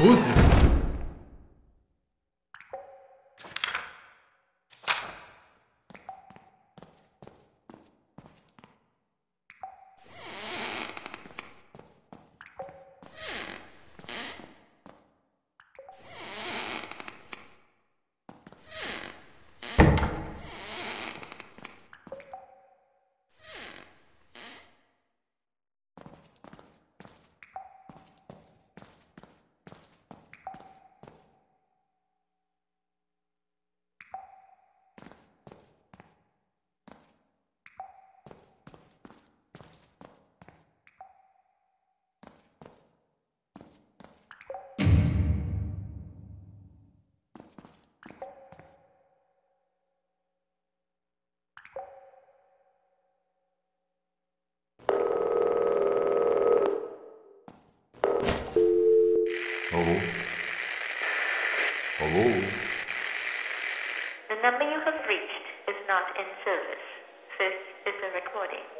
Tudo. Recording.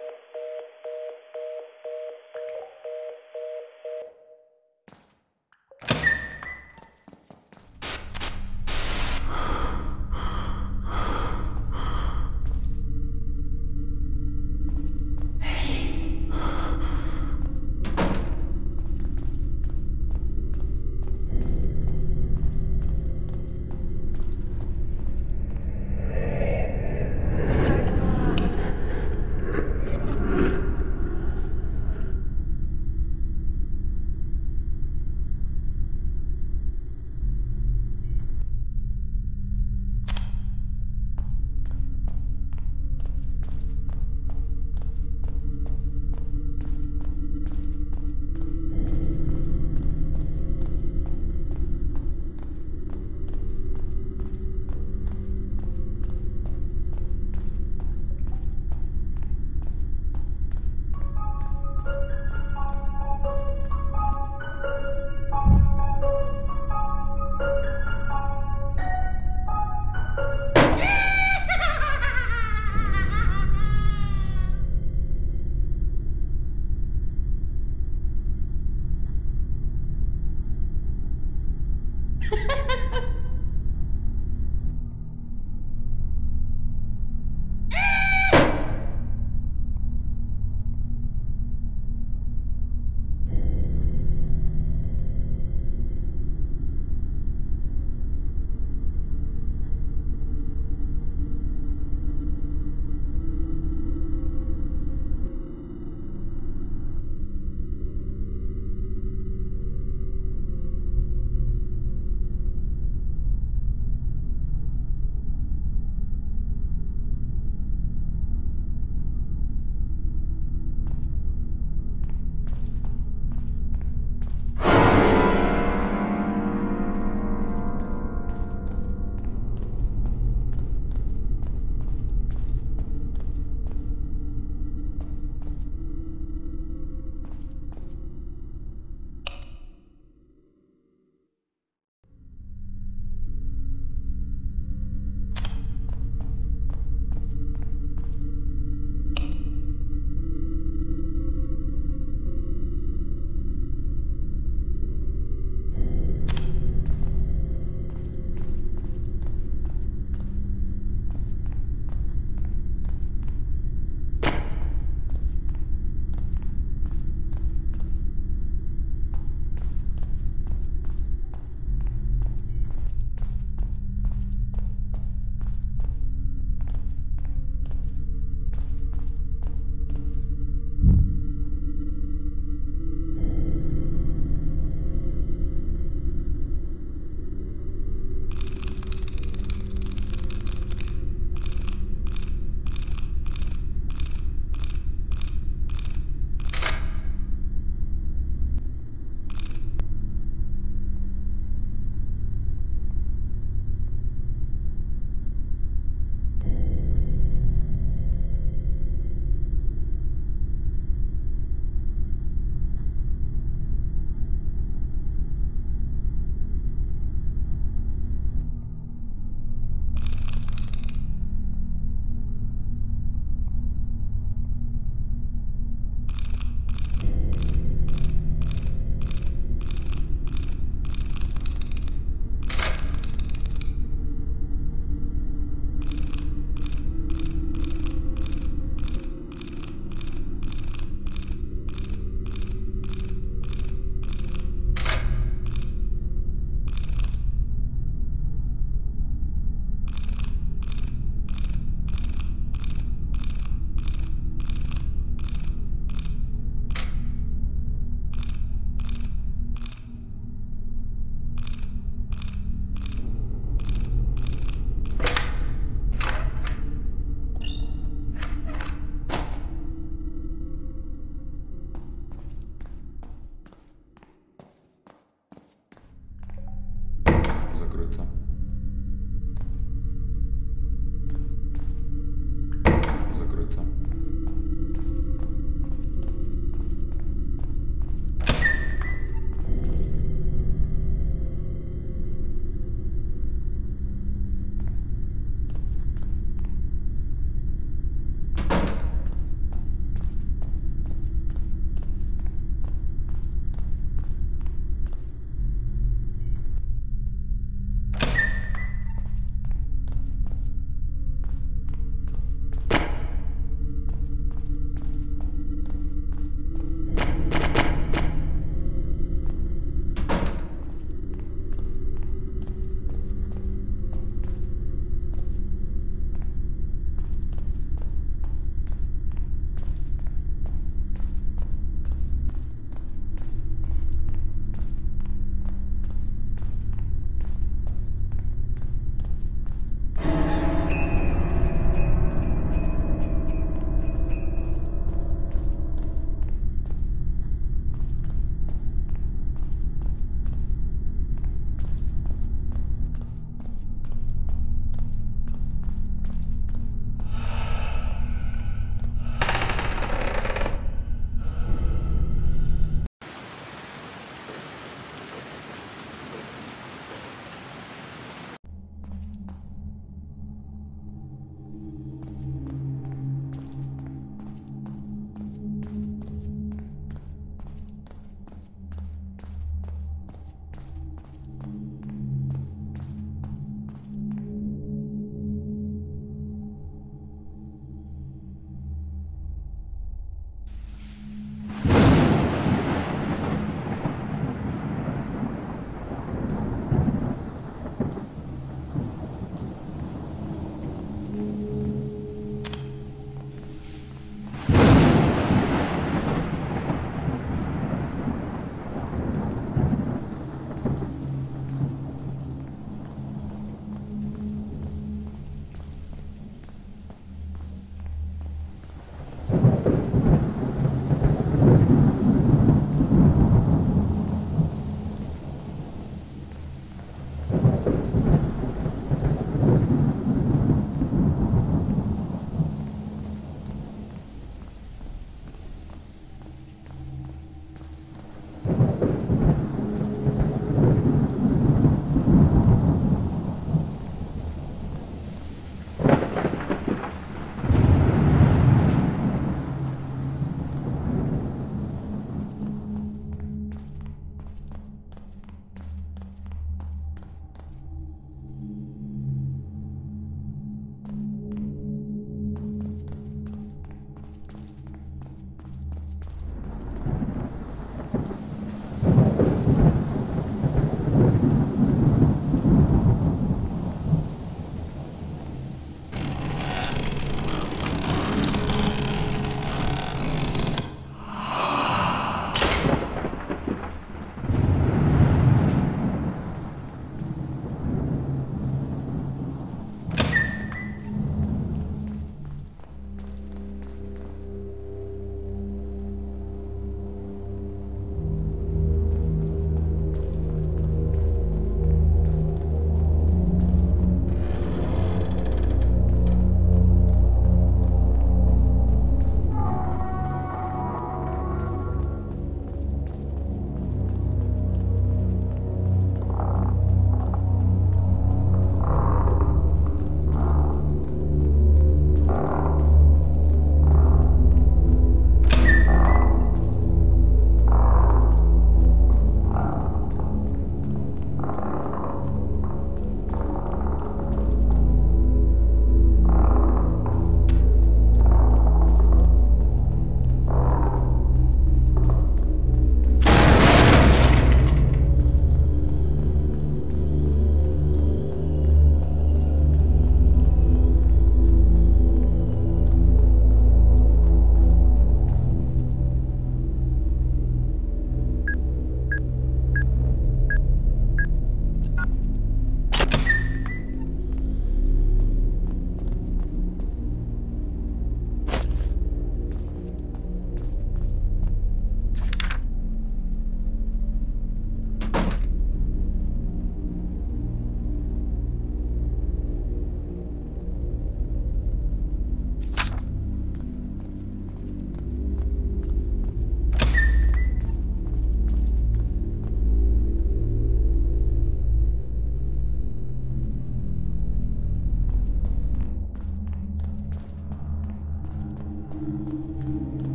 закрыто.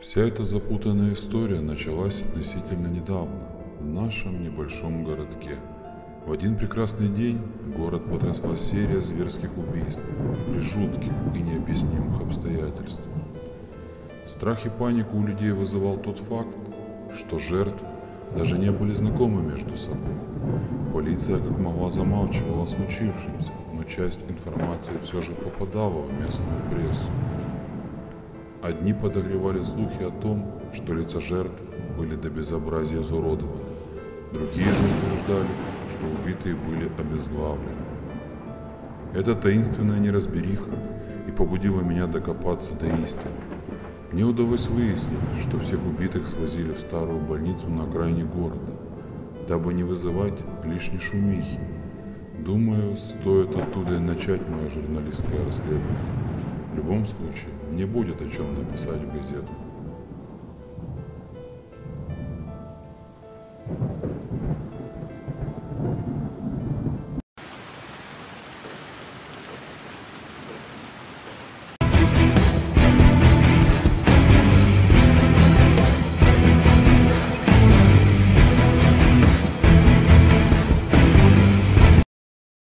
Вся эта запутанная история началась относительно недавно, в нашем небольшом городке. В один прекрасный день город потрясла серия зверских убийств при жутких и необъяснимых обстоятельствах. Страх и панику у людей вызывал тот факт, что жертвы даже не были знакомы между собой. Полиция как могла замалчивала о случившемся, но часть информации все же попадала в местную прессу. Одни подогревали слухи о том, что лица жертв были до безобразия изуродованы. Другие же утверждали, что убитые были обезглавлены. Эта таинственная неразбериха и побудила меня докопаться до истины. Мне удалось выяснить, что всех убитых свозили в старую больницу на окраине города, дабы не вызывать лишней шумихи. Думаю, стоит оттуда и начать мое журналистское расследование. Любом случае, мне будет о чем написать в газетку.